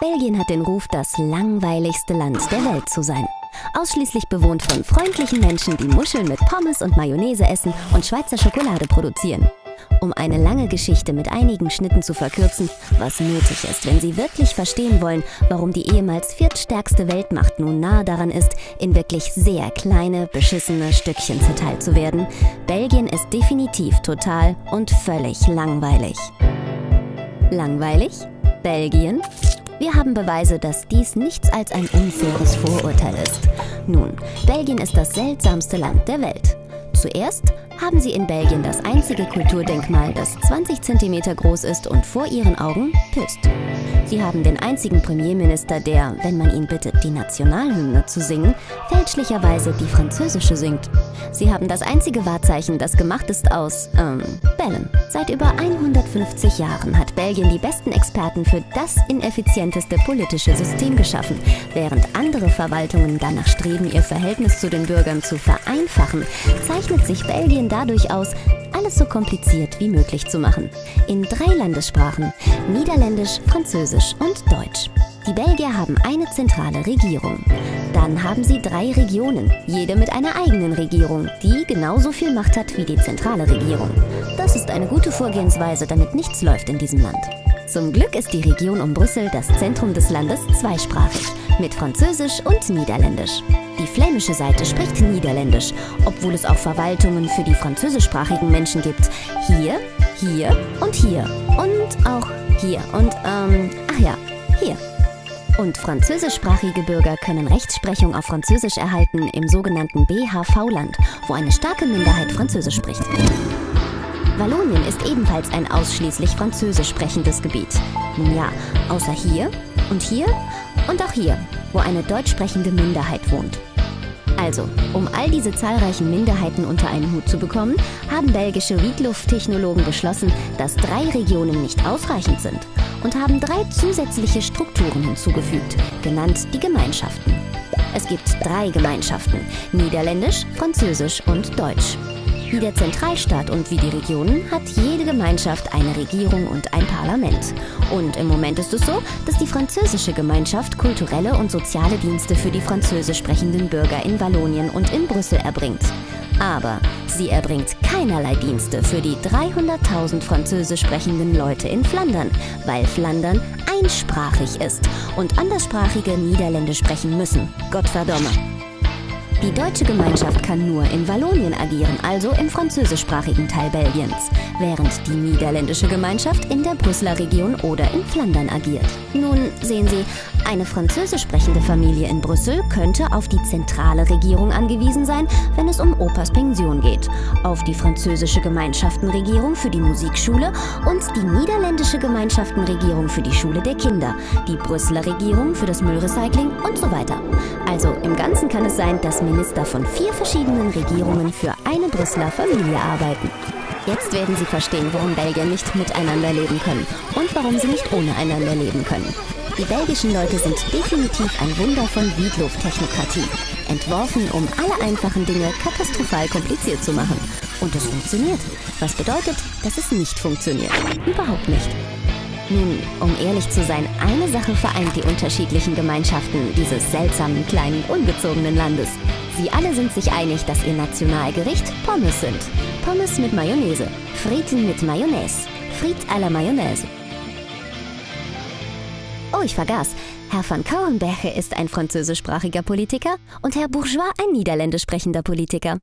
Belgien hat den Ruf, das langweiligste Land der Welt zu sein. Ausschließlich bewohnt von freundlichen Menschen, die Muscheln mit Pommes und Mayonnaise essen und Schweizer Schokolade produzieren. Um eine lange Geschichte mit einigen Schnitten zu verkürzen, was nötig ist, wenn Sie wirklich verstehen wollen, warum die ehemals viertstärkste Weltmacht nun nahe daran ist, in wirklich sehr kleine, beschissene Stückchen zerteilt zu werden, Belgien ist definitiv total und völlig langweilig. Langweilig? Belgien? Wir haben Beweise, dass dies nichts als ein unfaires Vorurteil ist. Nun, Belgien ist das seltsamste Land der Welt. Zuerst haben sie in Belgien das einzige Kulturdenkmal, das 20 cm groß ist und vor ihren Augen pisst. Sie haben den einzigen Premierminister, der, wenn man ihn bittet, die Nationalhymne zu singen, fälschlicherweise die französische singt. Sie haben das einzige Wahrzeichen, das gemacht ist aus, ähm, Bällen. Seit über 150 Jahren hat Belgien die besten Experten für das ineffizienteste politische System geschaffen. Während andere Verwaltungen danach streben, ihr Verhältnis zu den Bürgern zu vereinfachen, zeichnet sich Belgien dadurch aus, alles so kompliziert wie möglich zu machen. In drei Landessprachen, Niederländisch, Französisch und Deutsch. Die Belgier haben eine zentrale Regierung. Dann haben sie drei Regionen, jede mit einer eigenen Regierung, die genauso viel Macht hat wie die zentrale Regierung. Das ist eine gute Vorgehensweise, damit nichts läuft in diesem Land. Zum Glück ist die Region um Brüssel, das Zentrum des Landes, zweisprachig, mit Französisch und Niederländisch. Die flämische Seite spricht Niederländisch, obwohl es auch Verwaltungen für die französischsprachigen Menschen gibt. Hier, hier und hier. Und auch hier. Und, ähm, ach ja, hier. Und französischsprachige Bürger können Rechtsprechung auf Französisch erhalten im sogenannten BHV-Land, wo eine starke Minderheit Französisch spricht. Wallonien ist ebenfalls ein ausschließlich französisch sprechendes Gebiet. Nun ja, außer hier und hier und auch hier, wo eine deutsch sprechende Minderheit wohnt. Also, um all diese zahlreichen Minderheiten unter einen Hut zu bekommen, haben belgische Wiedluft-Technologen beschlossen, dass drei Regionen nicht ausreichend sind und haben drei zusätzliche Strukturen hinzugefügt, genannt die Gemeinschaften. Es gibt drei Gemeinschaften, Niederländisch, Französisch und Deutsch. Wie der Zentralstaat und wie die Regionen hat jede Gemeinschaft eine Regierung und ein Parlament. Und im Moment ist es so, dass die französische Gemeinschaft kulturelle und soziale Dienste für die französisch sprechenden Bürger in Wallonien und in Brüssel erbringt. Aber sie erbringt keinerlei Dienste für die 300.000 französisch sprechenden Leute in Flandern, weil Flandern einsprachig ist und anderssprachige Niederländisch sprechen müssen. Gott verdomme. Die deutsche Gemeinschaft kann nur in Wallonien agieren, also im französischsprachigen Teil Belgiens, während die niederländische Gemeinschaft in der Brüsseler Region oder in Flandern agiert. Nun sehen Sie, eine französisch sprechende Familie in Brüssel könnte auf die zentrale Regierung angewiesen sein, wenn es um Opas Pension geht, auf die französische Gemeinschaftenregierung für die Musikschule und die niederländische Gemeinschaftenregierung für die Schule der Kinder, die Brüsseler Regierung für das Müllrecycling und so weiter. Also im Ganzen kann es sein, dass Minister von vier verschiedenen Regierungen für eine Brüsseler Familie arbeiten. Jetzt werden Sie verstehen, warum Belgier nicht miteinander leben können und warum sie nicht ohne einander leben können. Die belgischen Leute sind definitiv ein Wunder von Wiedlow-Technokratie. Entworfen, um alle einfachen Dinge katastrophal kompliziert zu machen. Und es funktioniert. Was bedeutet, dass es nicht funktioniert. Überhaupt nicht. Nun, um ehrlich zu sein, eine Sache vereint die unterschiedlichen Gemeinschaften dieses seltsamen, kleinen, ungezogenen Landes. Sie alle sind sich einig, dass ihr Nationalgericht Pommes sind. Pommes mit Mayonnaise. Friten mit Mayonnaise. Frit à la Mayonnaise. Ich vergaß. Herr van Kauenberge ist ein französischsprachiger Politiker und Herr Bourgeois ein niederländisch sprechender Politiker.